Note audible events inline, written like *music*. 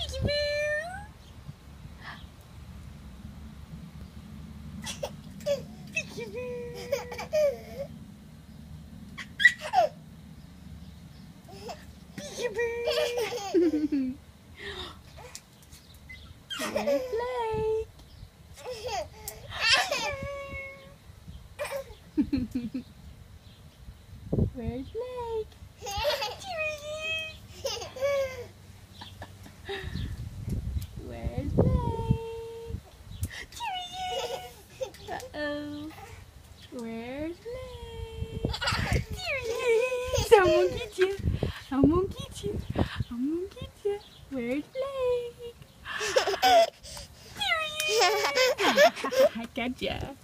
Peekaboo. Peekaboo. Where's Blake? Where's Blake? Where's Blake? Uh-oh. Where's Blake? Here he I'm. I'm gonna get you. I'm gonna get you. Where's Blake? *laughs* Here he is. *laughs* Gotcha.